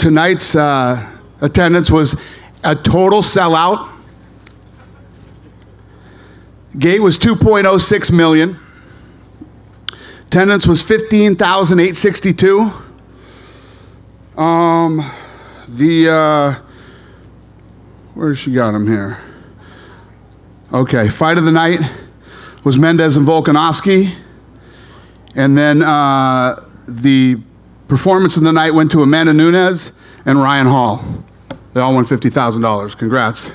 tonight's uh, attendance was a total sellout. Gate was 2.06 million. Attendance was 15,862. Um, the, uh, where's she got him here? Okay, fight of the night was Mendes and Volkanovski. And then uh, the performance of the night went to Amanda Nunes and Ryan Hall. They all won $50,000. Congrats.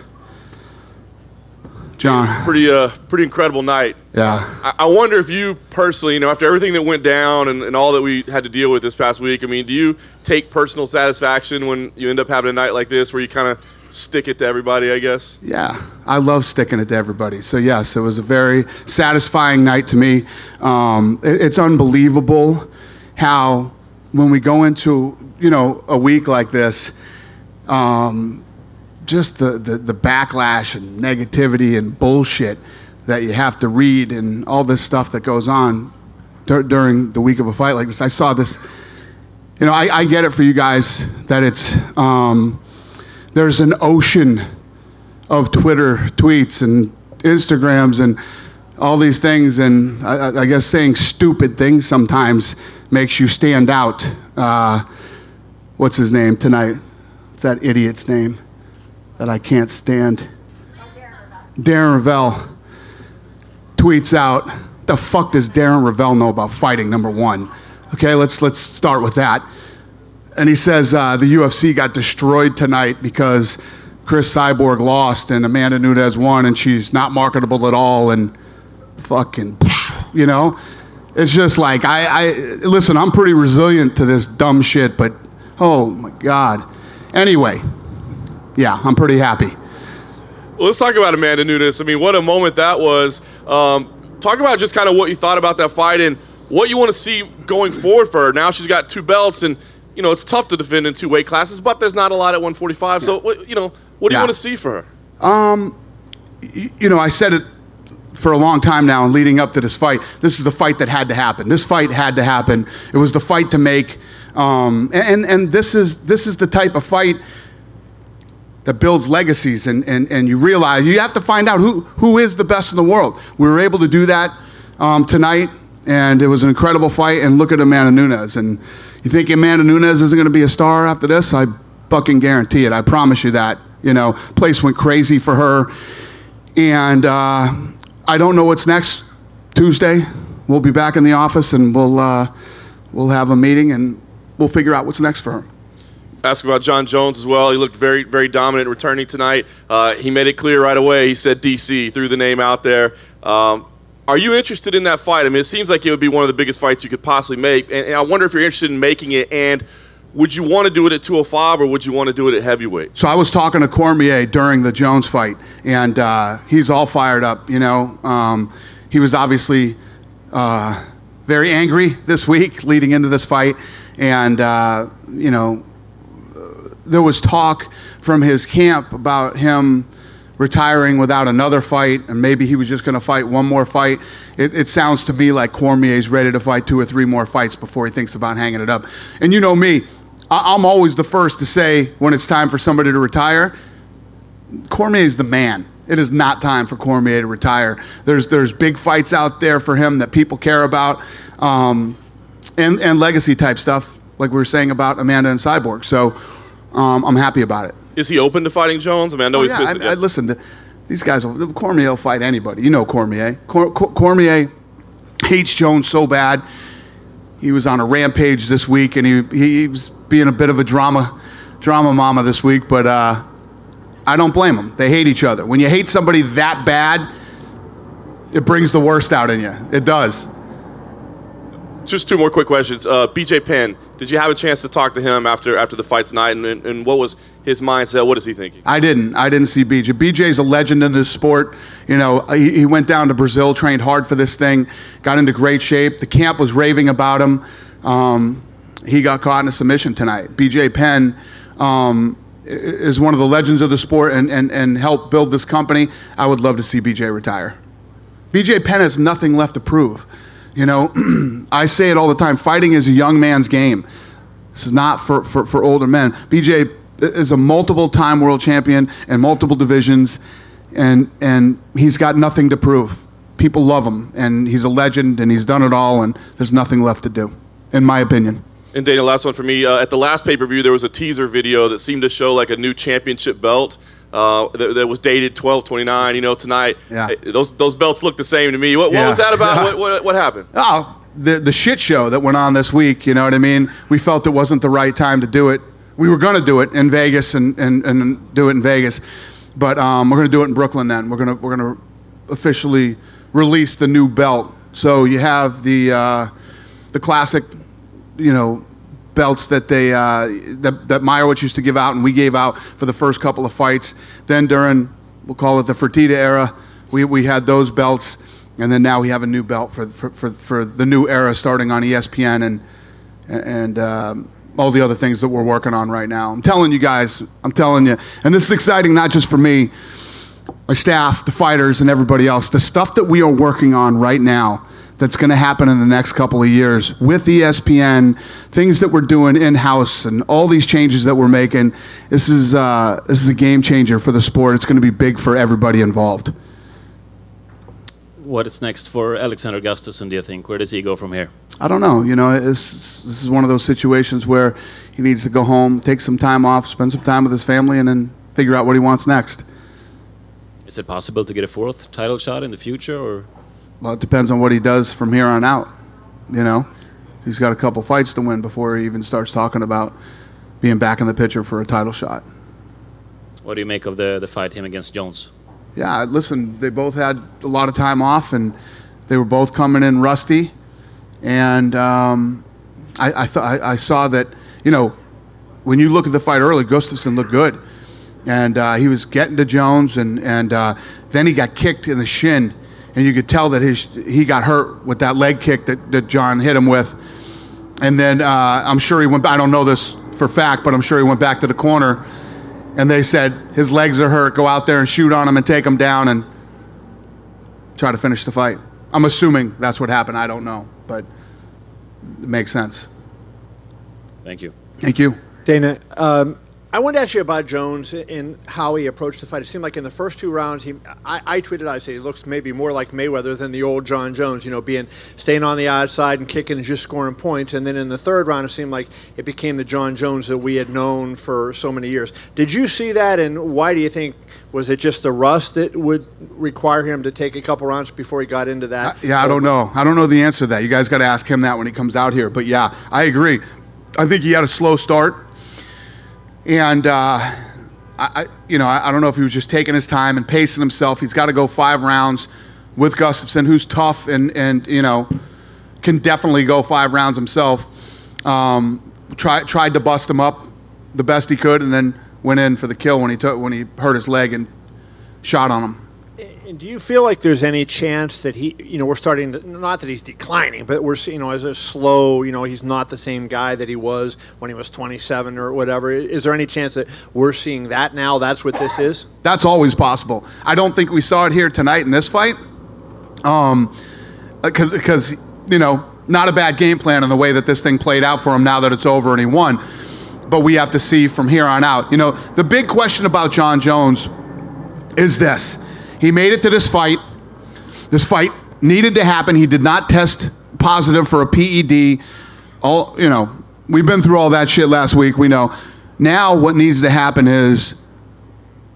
John. Pretty, uh, pretty incredible night. Yeah. I, I wonder if you personally, you know, after everything that went down and, and all that we had to deal with this past week, I mean, do you take personal satisfaction when you end up having a night like this where you kind of stick it to everybody, I guess? Yeah, I love sticking it to everybody. So yes, it was a very satisfying night to me. Um, it- it's unbelievable how when we go into you know a week like this, um, just the, the the backlash and negativity and bullshit that you have to read and all this stuff that goes on dur- during the week of a fight like this. I saw this. You know, I, I get it for you guys that it's. Um, there's an ocean of Twitter tweets and Instagrams and all these things, and I, I- I guess saying stupid things sometimes makes you stand out. Uh, what's his name tonight? That idiot's name that I can't stand? Darren Rovell tweets out, "The fuck does Darren Rovell know about fighting?" Number one. Okay, let's let's start with that. And he says uh, the UFC got destroyed tonight because Cris Cyborg lost and Amanda Nunes won, and she's not marketable at all. And fucking, you know, it's just like I, I listen. I'm pretty resilient to this dumb shit, but oh my god. Anyway, yeah, I'm pretty happy. Well, let's talk about Amanda Nunes. I mean, what a moment that was. Um, talk about just kind of what you thought about that fight and what you want to see going forward for her. Now she's got two belts, and you know it's tough to defend in two weight classes, but there's not a lot at 145. So, what, you know, what do you want to see for her? y- you know, I said it for a long time now and leading up to this fight. This is the fight that had to happen. This fight had to happen. It was the fight to make. Um, and and this is this is the type of fight that builds legacies and, and, and you realize you have to find out who, who is the best in the world. We were able to do that um, tonight, and it was an incredible fight. And look at Amanda Nunes. And you think Amanda Nunes isn't going to be a star after this? I fucking guarantee it. I promise you that. You know, place went crazy for her. And uh, I don't know what's next Tuesday. We'll be back in the office and we'll, uh, we'll have a meeting and we'll figure out what's next for her. ask about Jon Jones as well. He looked very, very dominant returning tonight. Uh, he made it clear right away. He said DC, threw the name out there. Um, are you interested in that fight? I mean, it seems like it would be one of the biggest fights you could possibly make. And, and I wonder if you're interested in making it. And would you want to do it at 205 or would you want to do it at heavyweight? So I was talking to Cormier during the Jones fight, and uh, he's all fired up. You know, um, he was obviously uh, very angry this week leading into this fight, and uh, you know, there was talk from his camp about him retiring without another fight, and maybe he was just going to fight one more fight. It, it sounds to me like Cormier's ready to fight two or three more fights before he thinks about hanging it up. And you know me, I'm always the first to say when it's time for somebody to retire. Cormier is the man. It is not time for Cormier to retire. There's there's big fights out there for him that people care about, um, and and legacy type stuff like we were saying about Amanda and Cyborg. So um, I'm happy about it. Is he open to fighting Jones? I mean, I know Oh, he's yeah, busy. I, I listen. To, these guys, will, Cormier will fight anybody. You know Cormier. Cor, Cor, Cormier hates Jones so bad. He was on a rampage this week, and he he was being a bit of a drama drama mama this week. But uh, I don't blame him. They hate each other. When you hate somebody that bad, it brings the worst out in you. It does. Just two more quick questions. Uh, BJ Penn, did you have a chance to talk to him after after the fight tonight, and, and what was his mindset? What is he thinking? I didn't. I didn't see BJ. BJ's a legend in this sport. You know, he, he went down to Brazil, trained hard for this thing, got into great shape. The camp was raving about him. Um, he got caught in a submission tonight. BJ Penn um, is one of the legends of the sport and, and, and helped build this company. I would love to see BJ retire. BJ Penn has nothing left to prove. You know, I say it all the time fighting is a young man's game. This is not for, for, for older men. BJ is a multiple time world champion in multiple divisions, and, and he's got nothing to prove. People love him, and he's a legend, and he's done it all, and there's nothing left to do, in my opinion. And Dana, last one for me. Uh, at the last pay per view, there was a teaser video that seemed to show like a new championship belt. Uh, that, that, was dated 1229. You know, tonight, yeah. Those those belts look the same to me. What, what yeah. was that about? what, what, what happened? Oh, the the shit show that went on this week. You know what I mean? We felt it wasn't the right time to do it. We were going to do it in Vegas and, and, and do it in Vegas, but um, we're going to do it in Brooklyn. Then we're going to we're to officially release the new belt. So you have the uh, the classic, you know, belts that they uh, that, that Meyrowitz used to give out and we gave out for the first couple of fights. Then during we'll call it the Fertitta era, we, we had those belts, and then now we have a new belt for for, for, for the new era starting on ESPN and and um, all the other things that we're working on right now. I'm telling you guys, I'm telling you, and this is exciting not just for me, my staff, the fighters, and everybody else. The stuff that we are working on right now that's going to happen in the next couple of years with ESPN, things that we're doing in house, and all these changes that we're making. This is uh, this is a game changer for the sport. It's going to be big for everybody involved. What is next for Alexander Gustafsson? Do you think? Where does he go from here? I don't know. You know, this this is one of those situations where he needs to go home, take some time off, spend some time with his family, and then figure out what he wants next. Is it possible to get a fourth title shot in the future, or? Well, it depends on what he does from here on out. You know, he's got a couple fights to win before he even starts talking about being back in the picture for a title shot. What do you make of the the fight him against Jones? Yeah, listen, they both had a lot of time off, and they were both coming in rusty. And um, I, I, th- I, saw that, you know, when you look at the fight early, Gustafsson looked good. And uh, he was getting to Jones, and, and uh, then he got kicked in the shin and you could tell that his he got hurt with that leg kick that, that Jon hit him with. And then uh, I'm sure he went. I don't know this for fact, but I'm sure he went back to the corner, and they said his legs are hurt. Go out there and shoot on him and take him down and try to finish the fight. I'm assuming that's what happened. I don't know, but it makes sense. Thank you. Thank you, Dana. Um, I wanted to ask you about Jones and how he approached the fight. It seemed like in the first two rounds, he I, I, tweeted, I said he looks maybe more like Mayweather than the old Jon Jones. You know, being staying on the outside and kicking and just scoring points. And then in the third round, it seemed like it became the Jon Jones that we had known for so many years. Did you see that? And why do you think? Was it just the rust that would require him to take a couple rounds before he got into that? Uh, yeah, I don't know. I don't know the answer to that. You guys got to ask him that when he comes out here. But yeah, I agree. I think he had a slow start and uh, I, you know, I, I, don't know if he was just taking his time and pacing himself. He's got to go five rounds with Gustafsson, who's tough and and you know can definitely go five rounds himself. Um, tried tried to bust him up the best he could, and then went in for the kill when he took when he hurt his leg and shot on him. And do you feel like there's any chance that he, you know, we're starting to, not that he's declining, but we're, you know, as a slow, you know, he's not the same guy that he was when he was 27 or whatever. Is there any chance that we're seeing that now? That's what this is? That's always possible. I don't think we saw it here tonight in this fight. Um, because, because, you know, not a bad game plan in the way that this thing played out for him now that it's over and he won. But we have to see from here on out. You know, the big question about Jon Jones is this he made it to this fight. This fight needed to happen. He did not test positive for a PED. All you know, we've been through all that shit last week. We know. Now what needs to happen is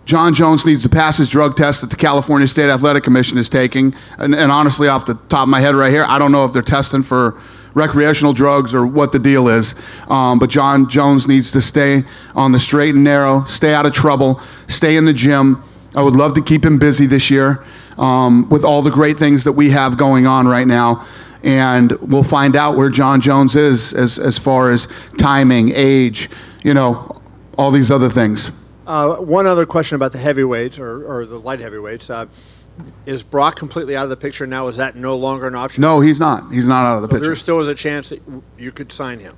Jon Jones needs to pass his drug test that the California State Athletic Commission is taking. And, and, honestly, off the top of my head right here, I don't know if they're testing for recreational drugs or what the deal is. Um, but Jon Jones needs to stay on the straight and narrow, stay out of trouble, stay in the gym, I would love to keep him busy this year um, with all the great things that we have going on right now. And we'll find out where Jon Jones is as, as far as timing, age, you know, all these other things. Uh, one other question about the heavyweights or, or the light heavyweights. Uh, is Brock completely out of the picture now? Is that no longer an option? No, he's not. He's not out of the so picture. There still is a chance that you could sign him.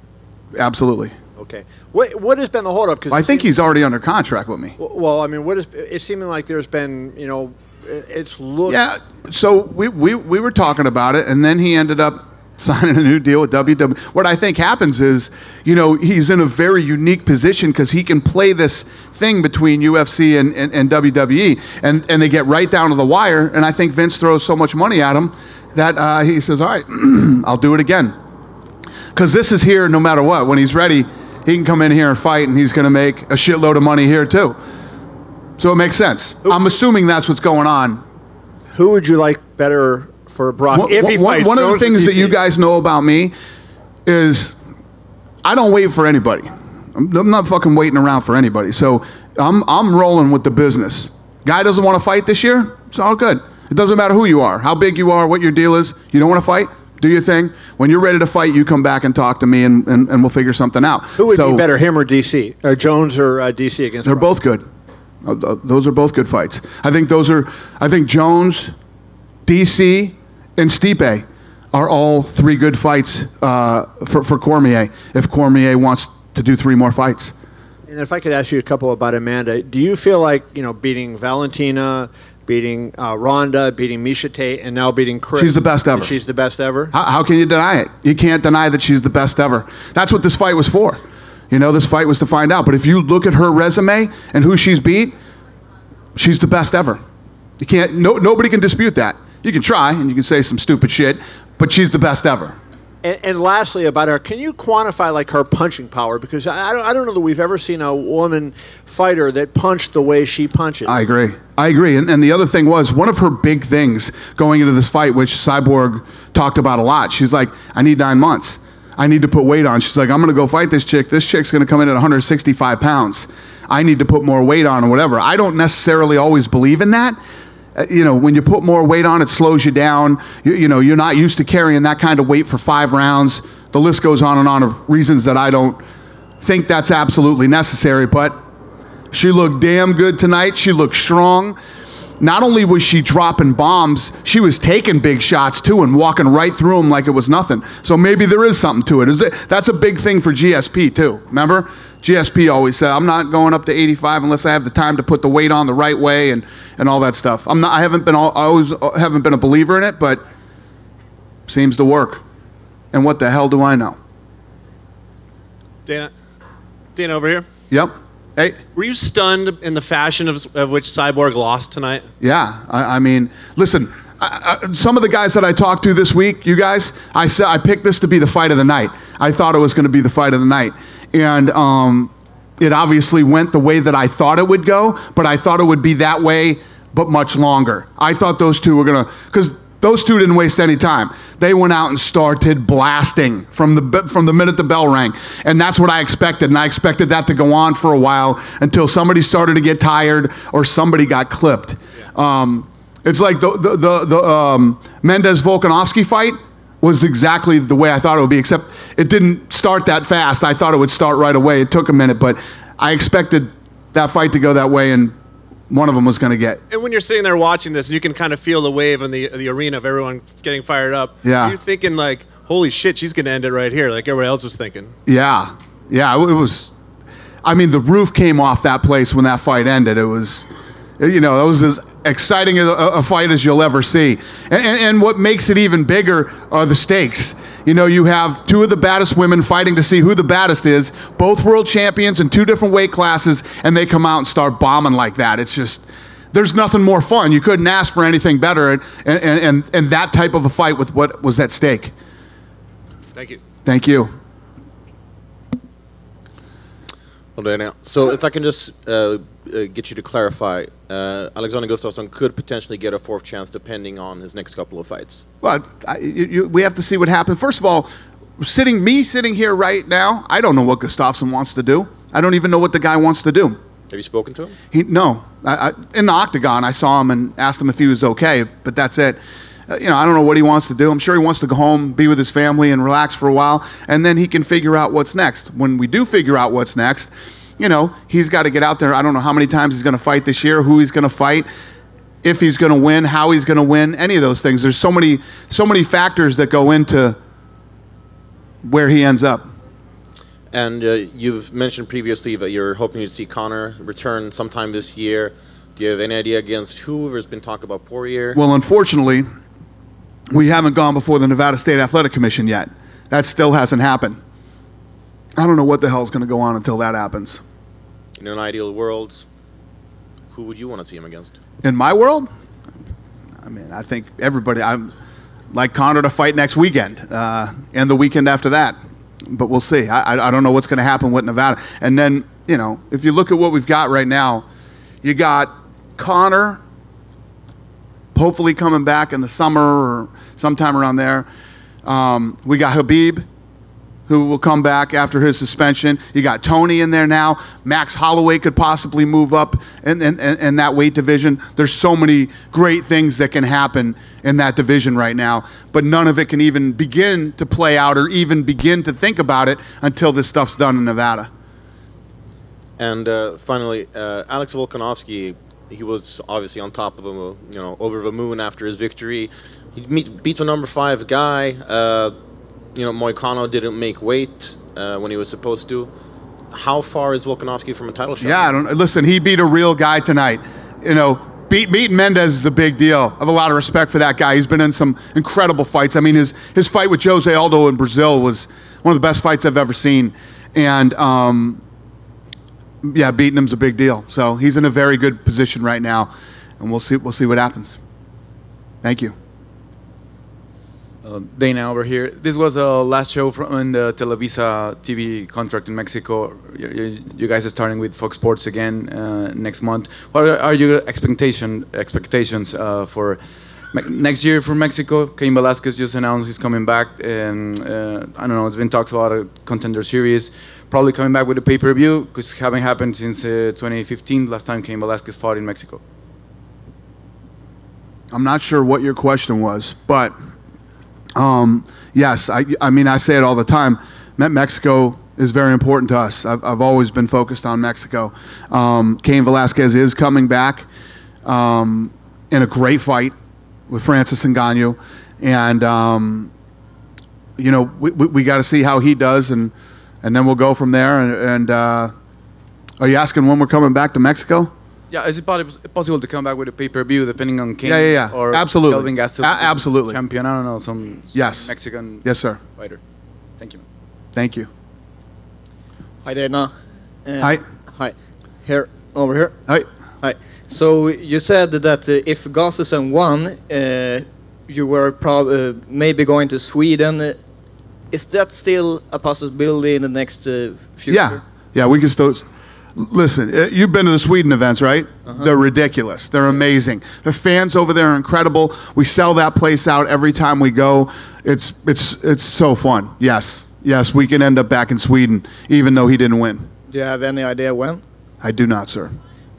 Absolutely. Okay. What what has been the holdup? Because well, I think he's already under contract with me. Well, I mean, what is it's seeming like there's been you know it's looked. Yeah. So we, we we were talking about it, and then he ended up signing a new deal with WWE. What I think happens is, you know, he's in a very unique position because he can play this thing between UFC and, and, and WWE, and, and they get right down to the wire. And I think Vince throws so much money at him that uh, he says, all right, I'll do it again. Because this is here no matter what. When he's ready, he can come in here and fight, and he's going to make a shitload of money here too. So it makes sense. I'm assuming that's what's going on Who would you like better for Brock one, if he one- fights one of the things that you guys know about me is I don't wait for anybody. I'm, I'm not fucking waiting around for anybody. So I'm I'm rolling with the business. Guy doesn't want to fight this year. It's all good. It doesn't matter who you are, how big you are, what your deal is. You don't want to fight. Do your thing. When you're ready to fight, you come back and talk to me, and, and, and we'll figure something out. Who would So- be better, him or DC, or Jones or uh, DC against? they're both good. Uh, uh, Those are both good fights. I think those are. I think Jones, DC, and Stipe are all three good fights uh, for for Cormier. If Cormier wants to do three more fights, And if I could ask you a couple about Amanda, do you feel like you know beating Valentina, beating uh, Ronda, beating Miesha Tate, and now beating Cris? She's the best ever. She's the best ever. how, how can you deny it? You can't deny that she's the best ever. That's what this fight was for. You know, this fight was to find out. But if you look at her resume and who she's beat, she's the best ever. You can't. No, nobody can dispute that. You can try and you can say some stupid shit, but she's the best ever. And, and lastly, about her, can you quantify like her punching power? Because I, I don't, know that we've ever seen a woman fighter that punched the way she punches. I agree. I agree. And, and the other thing was one of her big things going into this fight, which Cyborg talked about a lot. She's like, I need nine months. I need to put weight on. She's like, I'm going to go fight this chick. This chick's going to come in at 165 pounds. I need to put more weight on or whatever. I don't necessarily always believe in that. Uh, you know, when you put more weight on, it slows you down. You, you know, you're not used to carrying that kind of weight for five rounds. The list goes on and on of reasons that I don't think that's absolutely necessary. But she looked damn good tonight. She looked strong. Not only was she dropping bombs, she was taking big shots too and walking right through them like it was nothing. So maybe there is something to it. Is it that's a big thing for GSP too. Remember? GSP always said, "I'm not going up to 85 unless I have the time to put the weight on the right way and and all that stuff." I'm not. I haven't been. all- I always uh, haven't been a believer in it, but seems to work. And what the hell do I know? Dana, Dana over here. Yep. Hey. Were you stunned in the fashion of, of which Cyborg lost tonight? Yeah, I, I mean, listen. I, I, some of the guys that I talked to this week, you guys, I said I picked this to be the fight of the night. I thought it was going to be the fight of the night, and um, it obviously went the way that I thought it would go. But I thought it would be that way, but much longer. I thought those two were gonna because those two didn't waste any time. They went out and started blasting from the from the minute the bell rang, and that's what I expected. And I expected that to go on for a while until somebody started to get tired or somebody got clipped. Um, it's like the the the, the um, Mendes Volkanovski fight was exactly the way I thought it would be, except it didn't start that fast. I thought it would start right away. It took a minute, but I expected that fight to go that way, and one of them was going to get. And when you're sitting there watching this, and you can kind of feel the wave in the the arena of everyone getting fired up. Yeah. Are you thinking like, holy shit, she's gonna end it right here, like everybody else was thinking. Yeah, yeah, it was. I mean, the roof came off that place when that fight ended. It was, you know, it was as exciting a, a fight as you'll ever see. And, and, and what makes it even bigger are the stakes. You know, you have two of the baddest women fighting to see who the baddest is, both world champions in two different weight classes, and they come out and start bombing like that. It's just. There's nothing more fun. You couldn't ask for anything better, and, and, and, and that type of a fight with what was at stake. Thank you. Thank you. Well, Dana. So if I can just uh, uh, get you to clarify, uh, Alexander Gustafsson could potentially get a fourth chance depending on his next couple of fights. Well, I, you, you, we have to see what happens. First of all, sitting me sitting here right now, I don't know what Gustafsson wants to do. I don't even know what the guy wants to do. Have you spoken to him? He no, I, I, in the octagon, I saw him and asked him if he was okay, but that's it. Uh, you know, I don't know what he wants to do. I'm sure he wants to go home, be with his family, and relax for a while, and then he can figure out what's next. When we do figure out what's next, you know, he's got to get out there. I don't know how many times he's going to fight this year, who he's going to fight, if he's going to win, how he's going to win, any of those things. There's so many, so many factors that go into where he ends up. And uh, you've mentioned previously that you're hoping to see Conor return sometime this year. Do you have any idea against who? There's been talk about Poirier. Well, unfortunately, we haven't gone before the Nevada State Athletic Commission yet. That still hasn't happened. I don't know what the hell's going to go on until that happens. In an ideal world, who would you want to see him against? In my world, I mean, I think everybody. I'm like Conor to fight next weekend uh, and the weekend after that. But we'll see. I, I, don't know what's going to happen with Nevada. And then, you know, if you look at what we've got right now, you got Conor hopefully coming back in the summer or sometime around there. Um, we got Khabib, who will come back after his suspension. You got Tony in there now. Max Holloway could possibly move up in, in, in, that weight division. There's so many great things that can happen in that division right now, but none of it can even begin to play out or even begin to think about it until this stuff's done in Nevada. And uh, finally, uh, Alex Volkanovski, he was obviously on top of him, you know, over the moon after his victory. He meet, beats a number five guy. Uh, you know, Moicano didn't make weight uh, when he was supposed to. How far is Volkanovski from a title shot? Yeah, I don't listen. He beat a real guy tonight. You know, beat beating Mendes is a big deal. I have a lot of respect for that guy. He's been in some incredible fights. I mean, his his fight with Jose Aldo in Brazil was one of the best fights I've ever seen, and um, yeah, beating him's a big deal. So he's in a very good position right now, and we'll see we'll see what happens. Thank you. Uh, Dana over here. This was a last show from the Televisa TV contract in Mexico. You, you, guys are starting with Fox Sports again uh, next month. What are, are your expectation expectations uh, for next year for Mexico? Cain Velasquez just announced he's coming back, and uh, I don't know. It's been talked about a contender series. Probably coming back with a pay-per-view because haven't happened since uh, 2015. Last time Cain Velasquez fought in Mexico. I'm not sure what your question was, but um, yes, I, I mean, I say it all the time. Me- Mexico is very important to us. I've, I've always been focused on Mexico. Um, Cain Velasquez is coming back um, in a great fight with Francis Ngannou. And, um, you know, we, we, we got to see how he does, and, and then we'll go from there. And, and uh, are you asking when we're coming back to Mexico? Yeah, is it possible to come back with a pay-per-view depending on King Yeah, yeah, yeah. or Absolutely. Kelvin Gastelum A- absolutely. champion? I don't know, some Yes. Mexican Yes, sir. fighter. Thank you. Thank you. Hi, Dana. Uh, Hi. Hi. Here, over here. Hi. Hi. So you said that uh, if Gustafsson won, uh, you were prob- uh, maybe going to Sweden. Uh, Is that still a possibility in the next uh, future? Yeah, yeah, we can still. Listen, uh, you've been to the Sweden events, right? They're ridiculous. They're amazing. The fans over there are incredible. We sell that place out every time we go. It's it's it's so fun. Yes, yes, we can end up back in Sweden, even though he didn't win. Do you have any idea when? I do not, sir.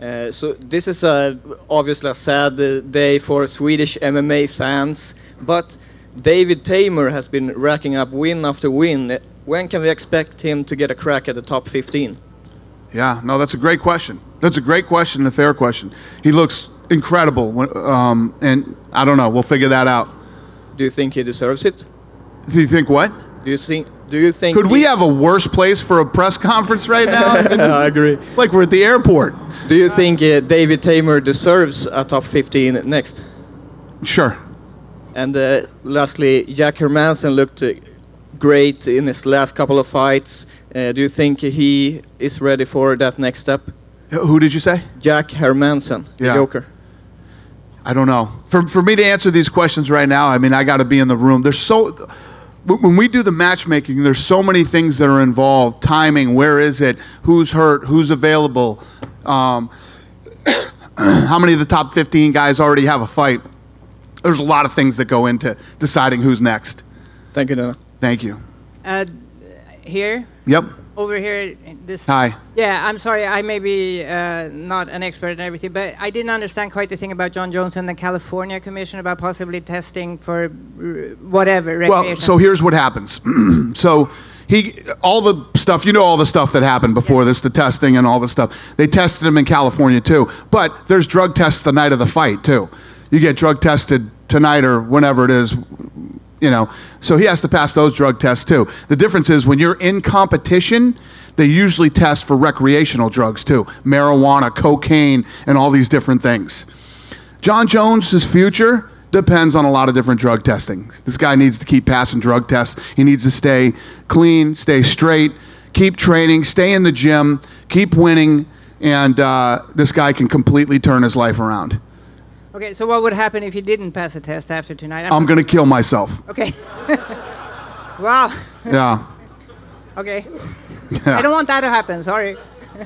Uh, so this is a, obviously a sad day for Swedish MMA fans, but David Teymur has been racking up win after win. When can we expect him to get a crack at the top 15? Yeah, no, that's a great question. That's a great question and a fair question. He looks incredible, when, um, and I don't know. We'll figure that out. Do you think he deserves it? Do you think what? Do you think? Do you think? Could we have a worse place for a press conference right now? I mean, this I agree. It's like we're at the airport. Do you think uh, David Teymur deserves a top 15 next? Sure. And uh, lastly, Jack Hermansson looked uh, great in his last couple of fights. Uh, do you think he is ready for that next step? Who did you say? Jack Hermansson, the Yeah. Joker. I don't know. For, for me to answer these questions right now, I mean, I got to be in the room. There's so, when when we do the matchmaking, there's so many things that are involved. Timing, where is it? Who's hurt? Who's available? Um, how many of the top 15 guys already have a fight? There's a lot of things that go into deciding who's next. Thank you, Dana. Thank you. Uh, here, Yep. over here, this. Hi. Yeah, I'm sorry. I may be uh, not an expert in everything, but I didn't understand quite the thing about Jon Jones and the California Commission about possibly testing for whatever. Well, so here's what happens. so he, all the stuff, you know, all the stuff that happened before this, the testing and all the stuff. They tested him in California too. But there's drug tests the night of the fight too. You get drug tested tonight or whenever it is, you know. So he has to pass those drug tests too. The difference is when you're in competition, they usually test for recreational drugs too, marijuana, cocaine, and all these different things. Jon Jones's future depends on a lot of different drug testing. This guy needs to keep passing drug tests. He needs to stay clean, stay straight, keep training, stay in the gym, keep winning, and uh, this guy can completely turn his life around. Okay, so what would happen if you didn't pass the test after tonight? I'm going to kill myself. Okay. wow. Yeah. Okay. Yeah. I don't want that to happen. Sorry.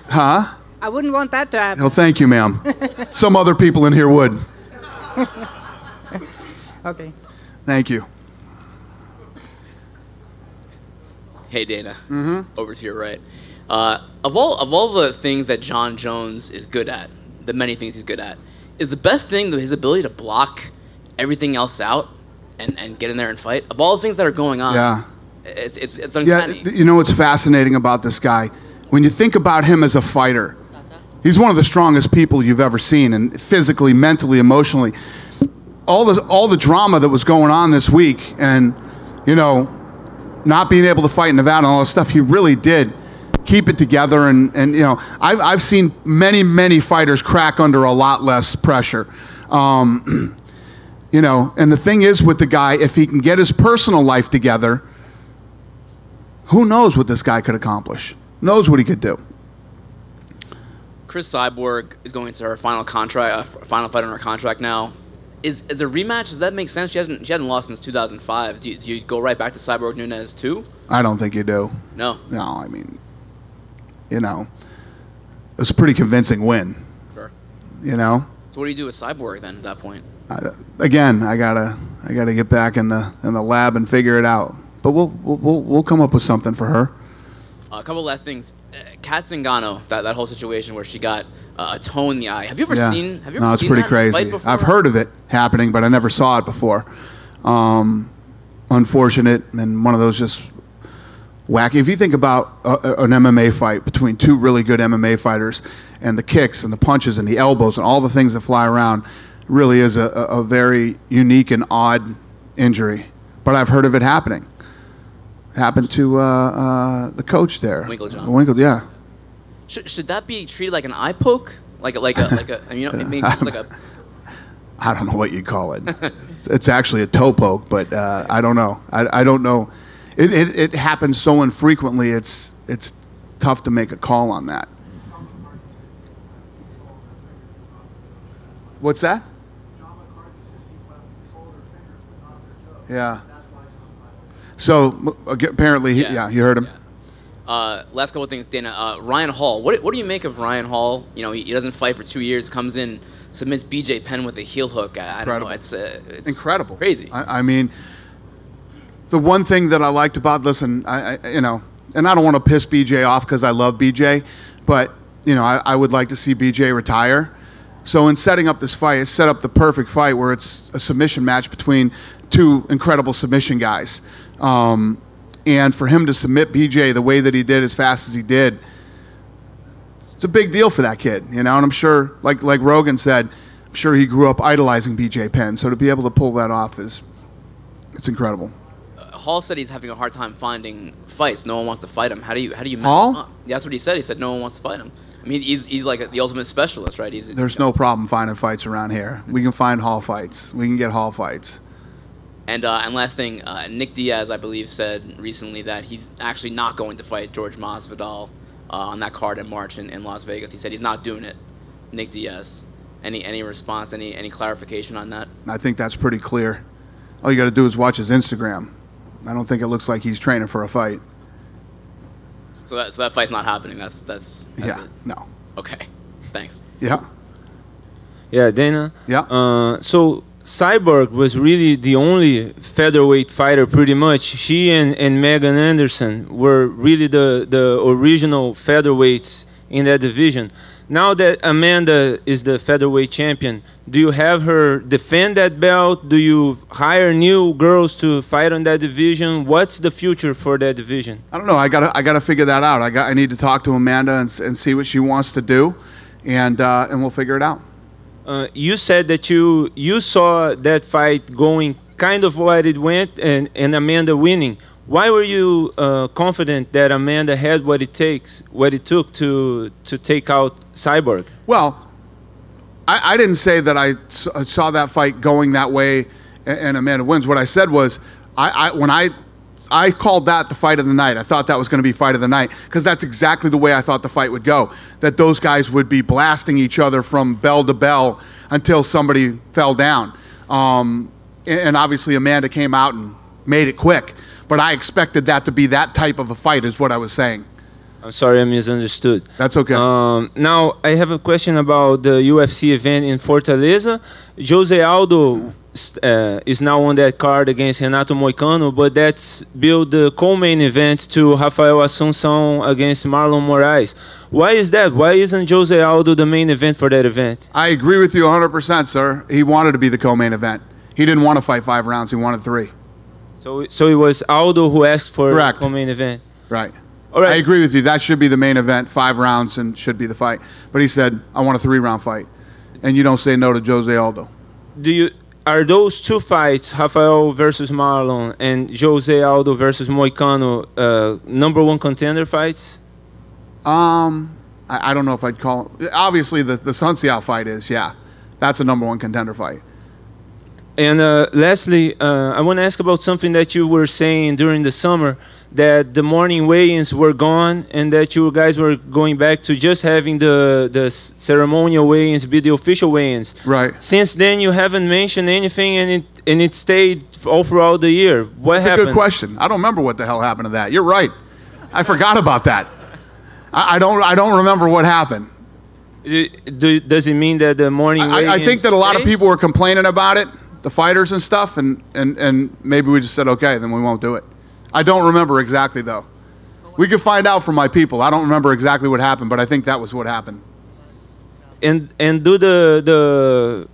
Huh? I wouldn't want that to happen. No, thank you, ma'am. Some other people in here would. Okay. Thank you. Hey Dana. Mm-hmm. Over to your right. Uh, of all of all the things that Jon Jones is good at, the many things he's good at, is the best thing though, his ability to block everything else out and, and get in there and fight. Of all the things that are going on, Yeah. it's it's it's Yeah, uncanny. th- you know what's fascinating about this guy? When you think about him as a fighter, he's one of the strongest people you've ever seen, and physically, mentally, emotionally. All the all the drama that was going on this week, and you know, not being able to fight in Nevada and all this stuff, he really did keep it together. And and you know, I've I've seen many many fighters crack under a lot less pressure. Um, you know, and the thing is with the guy, if he can get his personal life together who knows what this guy could accomplish? Knows what he could do. Cris Cyborg is going to her final contract, uh, final fight on her contract now. Is is a rematch? Does that make sense? She hasn't she hasn't lost since 2005. Do you, do you go right back to Cyborg Nunes too? I don't think you do. No. No, I mean, you know, it's a pretty convincing win. Sure. You know, So what do you do with Cyborg then at that point? I, again, I gotta, I gotta get back in the in the lab and figure it out. But we'll we'll we'll, we'll come up with something for her. Uh, a couple last things. Uh, Cat Zingano, that, that whole situation where she got uh, a toe in the eye. Have you ever yeah. seen? Have you ever no, it's seen pretty crazy. I've heard of it happening, but I never saw it before. Um, unfortunate and one of those just wacky. If you think about a, an MMA fight between two really good MMA fighters, and the kicks and the punches and the elbows and all the things that fly around, really is a, a, very unique and odd injury. But I've heard of it happening. Happened to uh, uh, the coach there. Winkeljohn. Winkle, yeah. Should, should that be treated like an eye poke? Like a, like a like a you know maybe like a I don't know what you call it. it's, it's actually a toe poke, but uh, I don't know. I, I don't know. It, it, it happens so infrequently. It's it's tough to make a call on that. What's that? Yeah. So apparently, he, Yeah. yeah. you heard him. Uh, last couple of things, Dana. Uh, Ryan Hall. What, what do you make of Ryan Hall? You know, he, he doesn't fight for two years, comes in, submits BJ Penn with a heel hook. I, I don't know. It's, uh, it's incredible, crazy. I, I mean, the one thing that I liked about listen, I, I you know, and I don't want to piss BJ off because I love BJ, but you know, I, I would like to see BJ retire. So in setting up this fight, it set up the perfect fight where it's a submission match between two incredible submission guys. Um, and for him to submit BJ the way that he did, as fast as he did, it's a big deal for that kid, you know. And I'm sure, like like Rogan said, I'm sure he grew up idolizing BJ Penn. So to be able to pull that off is, it's incredible. Hall said he's having a hard time finding fights. No one wants to fight him. How do you how do you match Hall? him up? Yeah, that's what he said. He said no one wants to fight him. I mean, he's he's like the ultimate specialist, right? He's There's no problem finding fights around here. We can find hall fights. We can get hall fights. And uh, and last thing, uh, Nick Diaz, I believe, said recently that he's actually not going to fight George Masvidal uh, on that card in March in, in Las Vegas. He said he's not doing it. Nick Diaz. Any any response? Any any clarification on that? I think that's pretty clear. All you got to do is watch his Instagram. I don't think it looks like he's training for a fight. So that so that fight's not happening. That's that's, that's yeah, it. no. Okay, thanks. Yeah. Yeah, Dana. Yeah. Uh, so Cyborg was really the only featherweight fighter, pretty much. She and, and Megan Anderson were really the, the original featherweights in that division. Now that Amanda is the featherweight champion, do you have her defend that belt? Do you hire new girls to fight on that division? What's the future for that division? I don't know. I gotta I gotta figure that out. I got I need to talk to Amanda and, and see what she wants to do, and uh, and we'll figure it out. Uh, you said that you you saw that fight going kind of what it went and, and Amanda winning. Why were you uh, confident that Amanda had what it takes, what it took to to take out Cyborg? Well, I, I didn't say that I saw that fight going that way and, and Amanda wins. What I said was, I, I when I I called that the fight of the night. I thought that was going to be fight of the night because that's exactly the way I thought the fight would go. That those guys would be blasting each other from bell to bell until somebody fell down. Um, and, and obviously Amanda came out and made it quick. But I expected that to be that type of a fight, is what I was saying. I'm sorry, I misunderstood. That's okay. Um, now I have a question about the UFC event in Fortaleza. Jose Aldo uh, is now on that card against Renato Moicano, but that's built the co-main event to Rafael Assunção against Marlon Moraes. Why is that? Why isn't Jose Aldo the main event for that event? I agree with you 100%, sir. He wanted to be the co-main event. He didn't want to fight five rounds. He wanted three. So, so it was Aldo who asked for Correct. the co-main event. Right. All right. I agree with you. That should be the main event, five rounds, and should be the fight. But he said, I want a three round fight. And you don't say no to Jose Aldo. Do you are those two fights, Rafael versus Marlon and Jose Aldo versus Moicano, uh, number one contender fights? Um, I, I don't know if I'd call. Obviously, the, the Sun fight is, yeah. That's a number one contender fight. And uh, lastly, uh, I want to ask about something that you were saying during the summer that the morning weigh-ins were gone and that you guys were going back to just having the the ceremonial weigh-ins be the official weigh-ins. Right. Since then, you haven't mentioned anything, and it and it stayed all throughout the year. What That's a good question. I don't remember what the hell happened to that. You're right. I forgot about that. I, I don't. I don't remember what happened. Do- do- does it mean that the morning? I, I think that a lot of people were complaining about it, the fighters and stuff, and, and, and maybe we just said, okay, then we won't do it. I don't remember exactly though. We could find out from my people. I don't remember exactly what happened, but I think that was what happened. and and do the the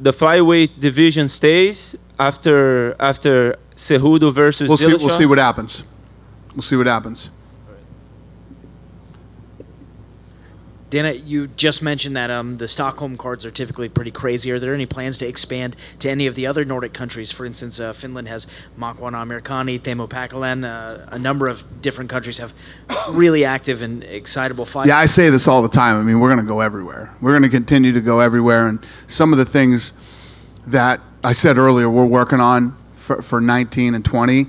the flyweight division stays after after Cejudo versus We'll see. We'll see what happens. We'll see what happens. Dana, you just mentioned that um, the Stockholm cards are typically pretty crazy. Are there any plans to expand to any of the other Nordic countries? For instance, uh, Finland has Makwan Amirkhani, Teemu Packalén. Uh, a number of different countries have really active and excitable fights. Yeah, I say this all the time. I mean, we're going to go everywhere. We're going to continue to go everywhere. And some of the things that I said earlier we're working on for, for 19 and 20,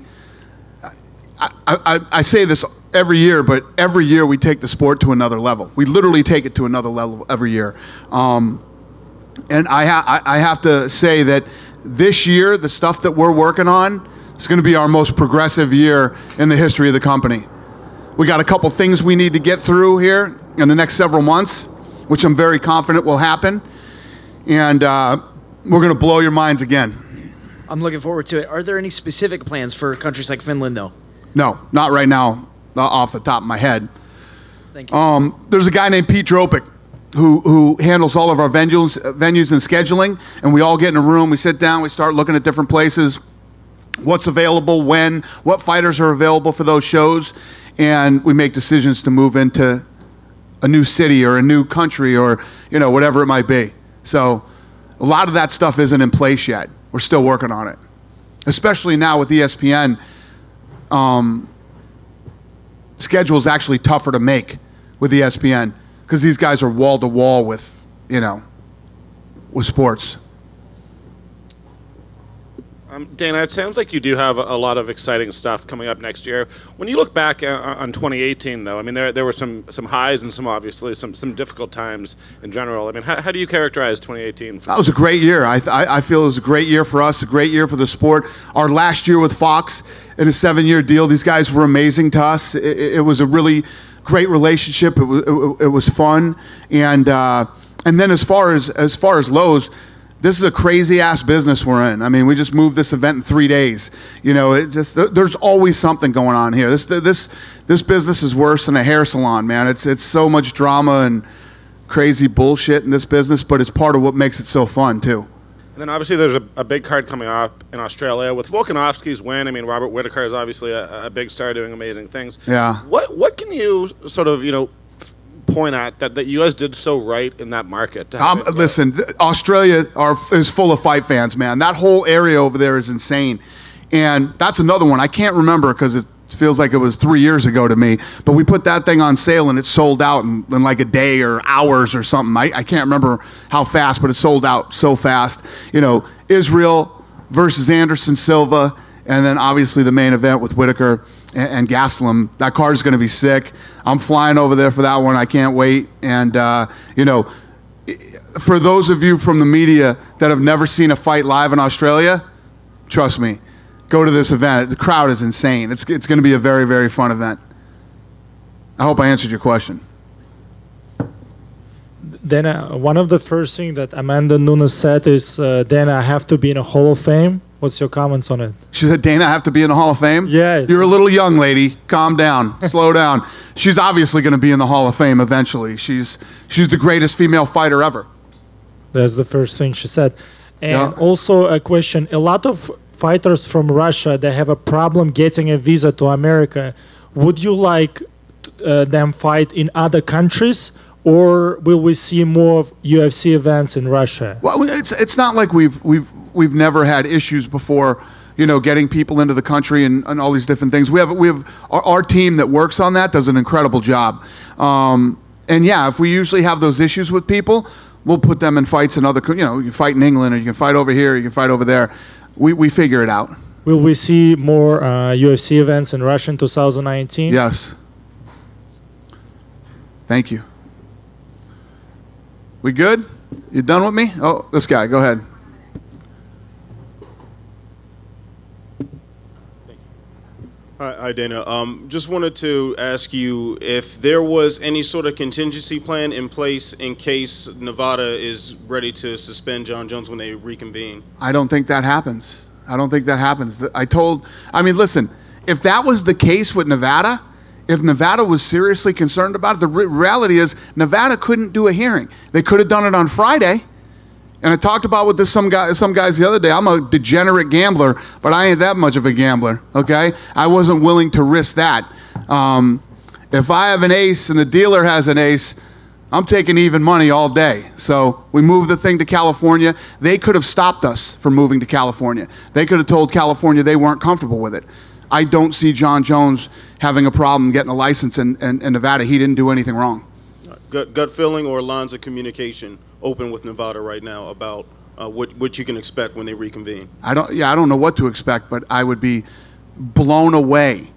I, I, I say this every year, but every year we take the sport to another level. We literally take it to another level every year. Um, and I, ha- I have to say that this year, the stuff that we're working on is going to be our most progressive year in the history of the company. We got a couple things we need to get through here in the next several months, which I'm very confident will happen. And uh, we're going to blow your minds again. I'm looking forward to it. Are there any specific plans for countries like Finland, though? No, not right now, uh, off the top of my head. Thank you. Um, there's a guy named Pete Dropic who, who handles all of our venues, venues and scheduling, and we all get in a room, we sit down, we start looking at different places, what's available, when, what fighters are available for those shows, and we make decisions to move into a new city or a new country or you know whatever it might be. So a lot of that stuff isn't in place yet. We're still working on it, especially now with ESPN. Um, schedule is actually tougher to make with ESPN because these guys are wall to wall with you know with sports. Um, Dana, it sounds like you do have a, lot of exciting stuff coming up next year. When you look back uh, on 2018, though, I mean, there, there were some, some highs and some obviously some, some difficult times in general. I mean, how, how do you characterize 2018? For That was a great year. I, I, I feel it was a great year for us, a great year for the sport. Our last year with Fox in a seven year deal, these guys were amazing to us. It, it- it was a really great relationship. It was, it, it was fun. And, uh, and then as far as, as far as lows, this is a crazy ass business we're in. I mean, we just moved this event in three days. You know, it just there's always something going on here. This this this business is worse than a hair salon, man. It's it's so much drama and crazy bullshit in this business, but it's part of what makes it so fun too. And then obviously there's a, a big card coming up in Australia with Volkanovski's win. I mean, Robert Whitaker is obviously a, a big star doing amazing things. Yeah. What what can you sort of you know point at that, you guys did so right in that market? Um, listen, Australia are, is full of fight fans, man. That whole area over there is insane. And that's another one. I can't remember because it feels like it was three years ago to me. But we put that thing on sale and it sold out in, in like a day or hours or something. I, I can't remember how fast, but it sold out so fast. You know, Israel, versus Anderson Silva, and then obviously the main event with Whitaker and, and Gastelum. That car is going to be sick. I'm flying over there for that one. I can't wait. And uh, you know, for those of you from the media that have never seen a fight live in Australia, trust me, go to this event. The crowd is insane. It's it's going to be a very very fun event. I hope I answered your question. Then uh, one of the first things that Amanda Nunes said is, uh, "Then I have to be in a Hall of Fame." What's your comments on it? She said, Dana, I have to be in the Hall of Fame? Yeah. You're a little young, lady. Calm down. Slow down. She's obviously going to be in the Hall of Fame eventually. She's, she's the greatest female fighter ever. That's the first thing she said. And Yeah. also a question: a lot of fighters from Russia they have a problem getting a visa to America. Would you like uh, them fight in other countries, or will we see more of UFC events in Russia? Well, it's, it's not like we've, we've, we've never had issues before, you know, getting people into the country and, and all these different things. We have, we have our, our team that works on that does an incredible job. Um, and yeah, if we usually have those issues with people, we'll put them in fights in other, you know, you fight in England or you can fight over here, you can fight over there. We, we figure it out. Will we see more uh, UFC events in Russia in 2019? Yes. Thank you. We good? You done with me? Oh, this guy, go ahead. Hi, Dana. Um, just wanted to ask you if there was any sort of contingency plan in place in case Nevada is ready to suspend Jon Jones when they reconvene. I don't think that happens. I don't think that happens. I told, I mean, listen, if that was the case with Nevada, if Nevada was seriously concerned about it, the re- reality is Nevada couldn't do a hearing. They could have done it on Friday. And I talked about with this some guy, some guys the other day. I'm a degenerate gambler, but I ain't that much of a gambler. Okay, I wasn't willing to risk that. Um, if I have an ace and the dealer has an ace, I'm taking even money all day. So we moved the thing to California. They could have stopped us from moving to California. They could have told California they weren't comfortable with it. I don't see Jon Jones having a problem getting a license in, in, in Nevada. He didn't do anything wrong. Gut, gut feeling or lines of communication open with Nevada right now about uh, what, what you can expect when they reconvene. I don't. Yeah, I don't know what to expect, but I would be blown away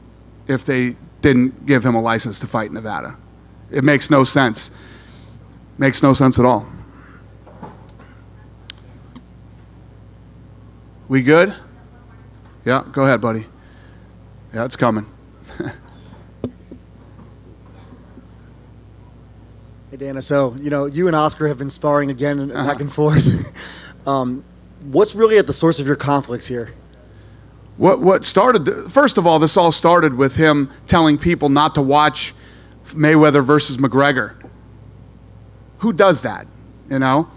if they didn't give him a license to fight Nevada. It makes no sense. Makes no sense at all. We good? Yeah, go ahead, buddy. Yeah, it's coming. Dana, so you know you and Oscar have been sparring again and back and forth. um, what's really at the source of your conflicts here? What what started? First of all, this all started with him telling people not to watch Mayweather versus McGregor. Who does that? You know.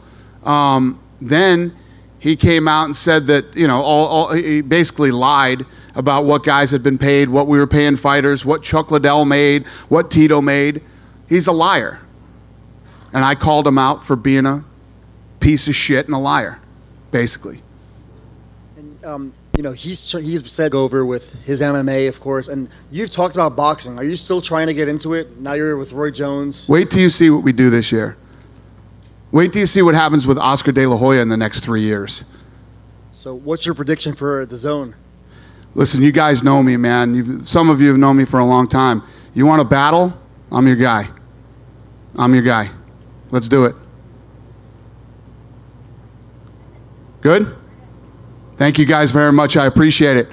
Um, then he came out and said that you know all, all he basically lied about what guys had been paid, what we were paying fighters, what Chuck Liddell made, what Tito made. He's a liar, and I called him out for being a piece of shit and a liar, basically. Um, you know he's he's said over with his MMA, of course, and you've talked about boxing. Are you still trying to get into it? Now you're with Roy Jones. Wait till you see what we do this year. Wait till you see what happens with Oscar De La Hoya in the next three years. So what's your prediction for DAZN? Listen, you guys know me, man. You've, some of you have known me for a long time. You want to battle? I'm your guy. I'm your guy. Let's do it. Good? Thank you guys very much. I appreciate it.